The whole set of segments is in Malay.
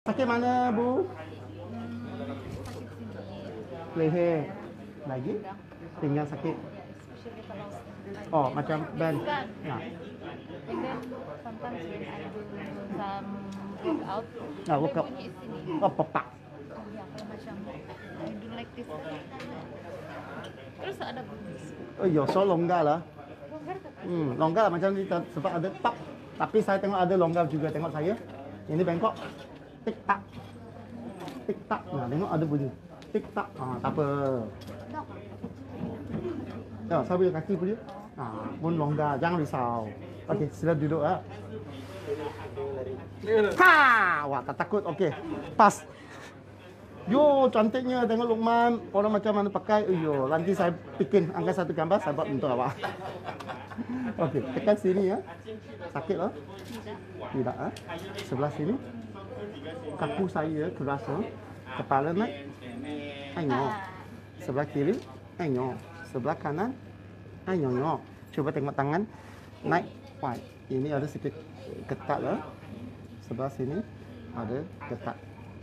Sakit mana, Bu? Leher. Lagi? Tinggal sakit. Oh, macam band. Kan. Ya. And then sometimes when I do some workout, Ah, workout. dia bunyi sini. Oh, pepak. Ya, kalau macam I do like this. Terus ada bunyi. Oh, yo, so longgar lah. Longgar tak? Hmm, longgar lah macam ni sebab ada tak. Tapi saya tengok ada longgar juga tengok saya. Ini bengkok. Tik tak. Tik tak. Nah, tengok ada bunyi. Tik tak. Ah, tak apa. Ya, saya punya kaki pun dia. Ah, pun longgar. Jangan risau. Okey, sila duduk ah. Ha! Wah, tak takut. Okey. Pas. Yo, cantiknya tengok Lukman. Orang macam mana pakai. Yo, nanti saya bikin angkat satu gambar saya buat untuk awak. Okey, tekan sini ya. Sakit lah. tidak. Tidak ah. Sebelah sini. Kaku saya kerasa. Kepala naik. Ayo. Sebelah kiri. Ayo. Sebelah kanan. Ayo. Cuba tengok tangan. Naik. Wah, ini ada sedikit ketat lah. Sebelah sini ada ketat.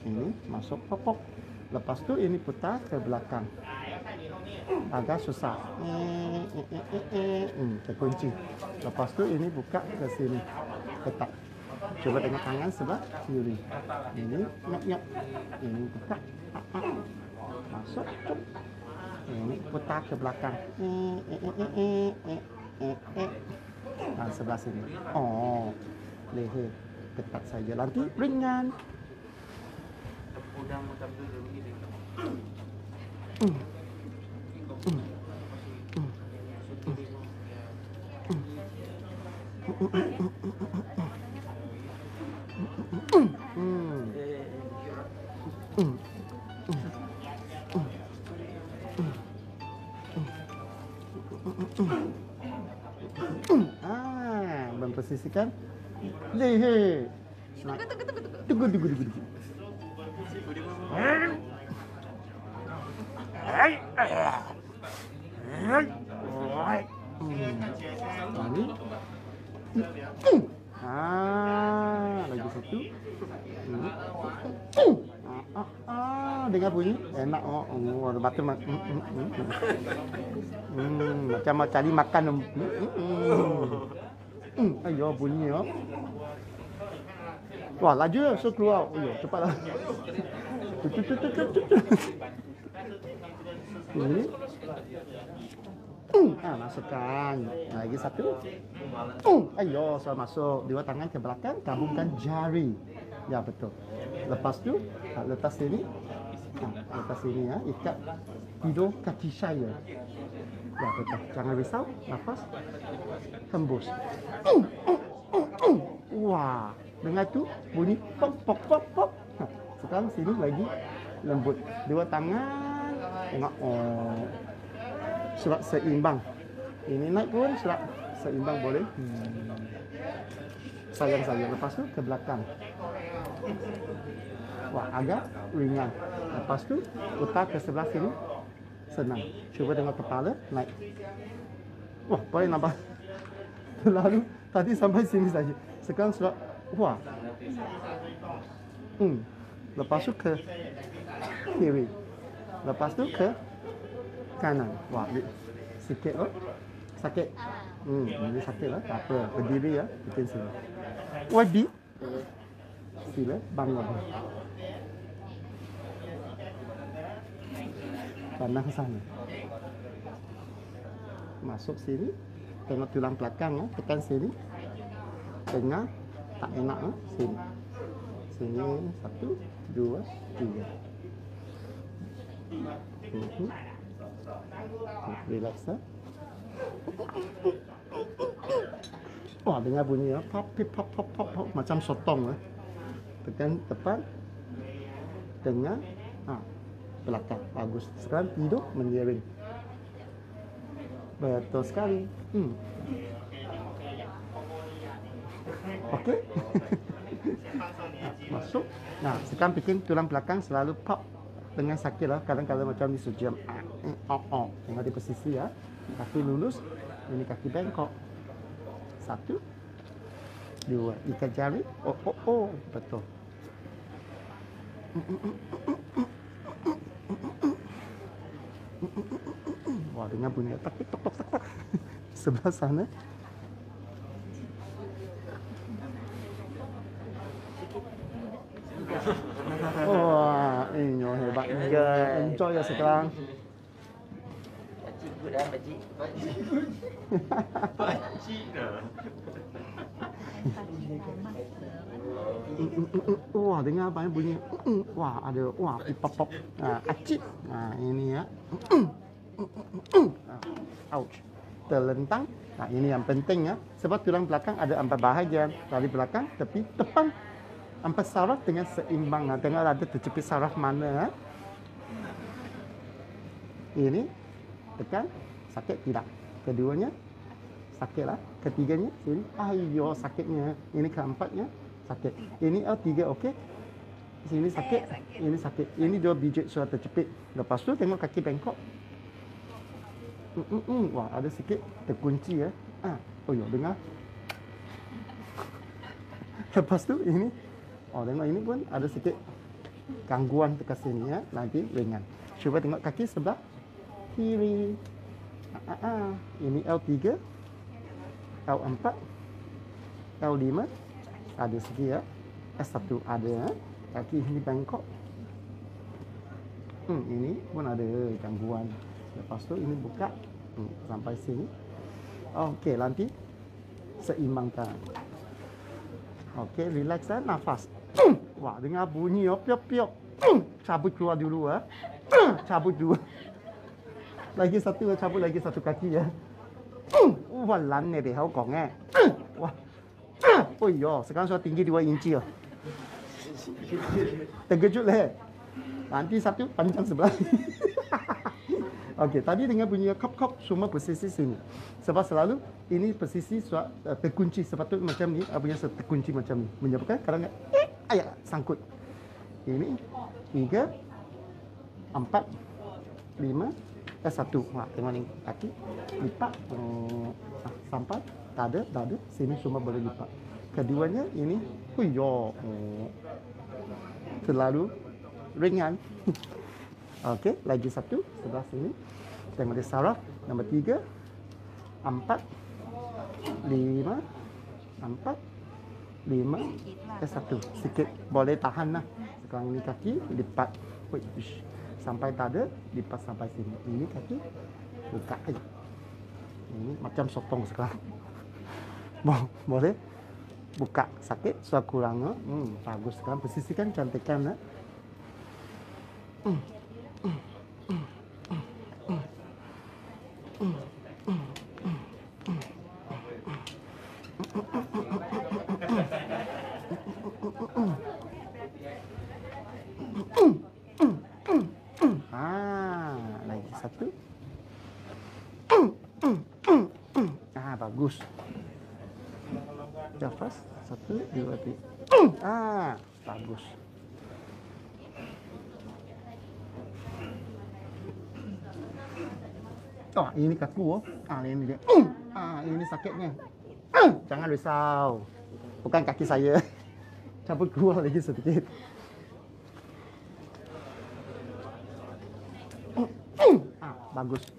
Ini masuk popok. Lepas tu ini putar ke belakang. Agak susah. Eh, eh, eh. Hmm, terkunci. Lepas tu ini buka ke sini. Ketat. Cuba tengok tangan sebelah kiri. Ini nyok nyok. Ini buka. Masuk. Cuk. Ini putar ke belakang. Eh, eh, eh, eh. Nah, sebelah sini. Oh, leher ketat saja. Nanti ringan. udang macam tu dia Ah, memposisikan leher. Tunggu, tunggu, tunggu, tunggu. Tunggu, tunggu, tunggu, tunggu. Hmm. Ah, lagi satu. Ini. Dengar bunyi enak oh, oh ada batu mak. Hmm, hmm, hmm, hmm. Hmm, macam mau cari makan. Hmm, hmm, hmm. Hmm, ayo bunyi oh. Wah, laju ya, so keluar. Oh, ya, cepatlah. Hmm, ah, masukkan. Lagi satu. Hmm, ayo, so masuk. Dua tangan ke belakang, gabungkan jari. Ya, betul. Lepas tu, letas sini. Letas sini ya, ikat hidung kaki saya. Ya, betul. Jangan risau, nafas. Hembus. Wah, dengar tu bunyi pop pop pop pop. Sekarang sini lagi lembut. Dua tangan. Tengok oh. Serat seimbang. Ini naik pun serat seimbang boleh. Hmm. Sayang saya lepas tu ke belakang. Wah, agak ringan. Lepas tu putar ke sebelah sini. Senang. Cuba tengok kepala naik. Wah, boleh nampak. Lalu tadi sampai sini saja. Sekarang sudah wah. Hmm. Lepas tu ke kiri. Lepas tu ke kanan. Wah, sikit oh. Sakit. Hmm, ini sakit lah. Tak apa. Berdiri ya. Bikin sini. Wadi. Sila bangun. Pandang sana. Masuk sini. Tengok tulang belakang ya. Tekan sini. Tengah. Tak enak ya. Sini. Sini. Satu. Dua. Tiga. Relax ya. Wah, dengar bunyi ya. Pop, pop, pop, pop, pop. Macam sotong ya. Tekan depan. Tengah. Ha. Belakang. Bagus. Sekarang tidur menjering. Betul sekali. Hmm. Okey. Masuk. Nah, sekarang bikin tulang belakang selalu pop dengan sakit lah. Kadang-kadang macam ni sejam. Oh, oh. Tengok di posisi ya. Kaki lurus. Ini kaki bengkok. Satu. Dua. Ikat jari. Oh, oh, oh. Betul. Wah, dengar bunyi tak tok tok tok tok. Sebelah sana. Wah, ini hebat. Enjoy ya sekarang. Pakcik good lah pakcik. Pakcik dah. Wah, dengar apa bunyi? Wah, ada wah pop pop. Ah, acik. Ah, ini ya. Ah, Ouch. Terlentang. Nah, ini yang penting ya. Sebab tulang belakang ada empat bahagian. Dari belakang, tepi, depan. Empat saraf dengan seimbang. Nah, tengok ada terjepit saraf mana. ah. Ini tekan, sakit tidak. Keduanya sakitlah. Ketiganya sini, ayo sakitnya. Ini keempatnya sakit. Ini L3 okey. Sini sakit, ini sakit. Ini dua biji sudah terjepit. Lepas tu tengok kaki bengkok. Mm, mm, mm. Wah, ada sikit terkunci ya. Ah, oh ya, dengar. Lepas tu ini, oh tengok ini pun ada sikit gangguan dekat sini ya. Lagi ringan. Cuba tengok kaki sebelah kiri. Ah, ah, ah. Ini L3, L4, L5, ada sikit ya. S1 ada ya. Kaki ini bengkok. Hmm, ini pun ada gangguan. Lepas tu ini buka hmm, sampai sini. Okey, nanti seimbangkan. Okey, relax dan nafas. Wah, dengar bunyi oh, piop piop. Cabut keluar dulu ah. Cabut dulu. Lagi satu, cabut lagi satu kaki ya. Wah, lan ni deh, hau gong eh. Wah. Oh yo, sekarang sudah tinggi 2 inci oh. Terkejut leh. Nanti satu panjang sebelah. Okey, tadi dengar bunyi kop-kop semua posisi sini. Sebab selalu ini posisi sua- uh, terkunci sepatutnya macam ni, apa yang terkunci macam ni. Menyebabkan kadang eh, ayat sangkut. Ini tiga, empat, lima, eh satu. Wah, tengok ni kaki lipat oh, ah, sampai tak ada, tak ada. Sini semua boleh lipat. Keduanya ini, huyo, oh, terlalu ringan. Okey, lagi satu sebelah sini. Tengok dia saraf. Nombor tiga, empat, lima, empat, lima, ke satu. Sikit boleh tahan lah. Sekarang ini kaki lipat. Ush. Sampai tak ada, lipat sampai sini. Ini kaki buka. Eh. Ini macam sotong sekarang. Bo- boleh buka sakit sudah kurang no? hmm, bagus sekarang posisikan cantikkan eh? Ah, lagi satu. Ah, bagus. Nafas. Satu, dua, tiga. Ah, bagus. Oh, ini kaku oh. Ah, ini dia. Ah, ini sakitnya. Jangan risau. Bukan kaki saya. Cabut keluar lagi sedikit. Ah, bagus.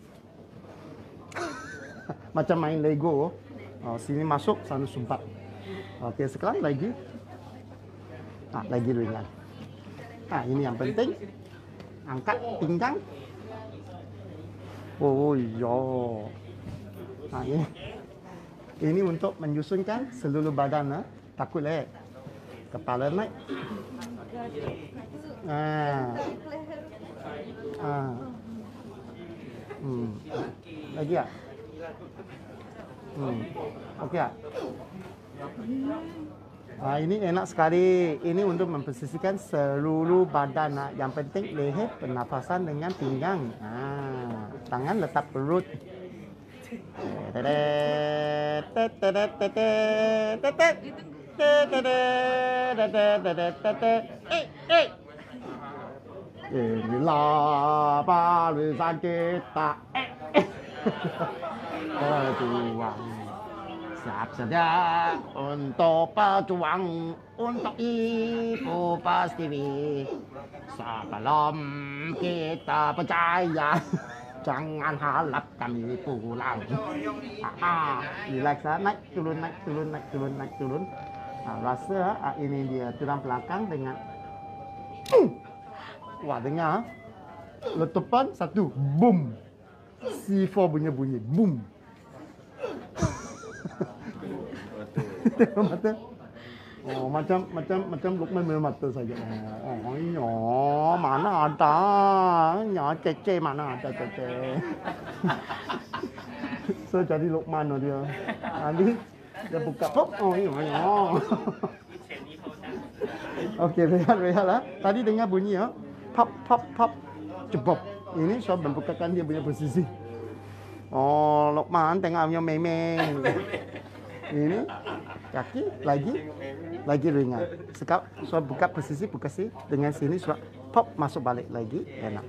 Macam main Lego. Oh, sini masuk, sana sumpat. Okey, sekali lagi. Ah, lagi ringan. Ah, ini yang penting. Angkat pinggang. Oh, yo. Ah, ini. Ini untuk menyusunkan seluruh badan. Ah. Takut leh. Kepala naik. Ah. Ah. Hmm. Lagi tak? Hmm. Okey tak? Ah, ini enak sekali. Ini untuk memposisikan seluruh badan. Ah. Yang penting leher, pernafasan dengan pinggang. Ah, tangan letak perut. Inilah. Eh, eh. Siap sedia untuk berjuang untuk ibu pertiwi. Sebelum kita berjaya, jangan harap kami pulang. Ah, relax ah. Naik turun, naik turun, naik turun, naik turun. Ah, rasa ah, ini dia tulang belakang dengan Wah, dengar. ah. Letupan satu, boom. C4 punya bunyi, boom. Tengok mata. Oh, macam macam macam Lukman punya mata saja. Oh, iya, mana ada. Ya, cece mana ada cece. so jadi Lukman oh dia. Nanti dia buka pop. Oh, iya, iya. Okey, rehat rehat lah. Tadi dengar bunyi ya. Pop pop pop. Cepop. Ini so membukakan dia punya posisi. Oh, Lukman tengok punya memeng. Ini kaki lagi lagi ringan. Sekap so buka posisi buka sini dengan sini so pop masuk balik lagi enak.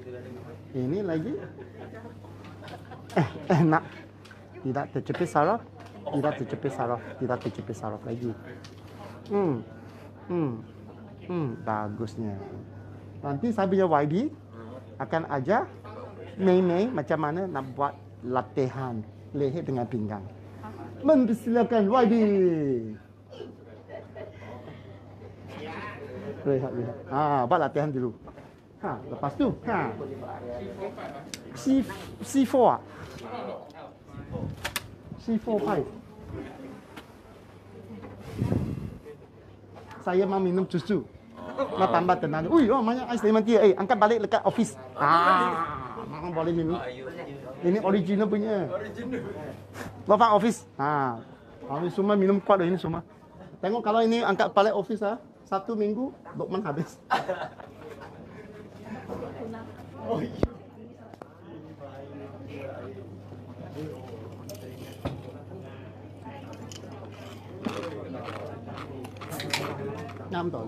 Ini lagi eh enak. Tidak tercepit saraf, tidak tercepit saraf, tidak tercepit saraf lagi. Hmm. Hmm. Hmm, bagusnya. Nanti saya punya YD akan ajar Mei Mei macam mana nak buat latihan leher dengan pinggang. Mempersilakan YD. Rehat, rehat. Ha, buat latihan dulu. Ha, lepas tu, ha. C C4 ah. C4 5. Saya mau minum susu. Nak tambah tenaga. Ui, oh banyak ais lemon tea. Eh, angkat balik dekat office. Ah, memang boleh minum. Ini original punya. Original. Bapak office. Ha. Kami semua minum kuat ini semua. Tengok kalau ini angkat balik office ah, satu minggu Lokman habis. Tuổi năm tuổi.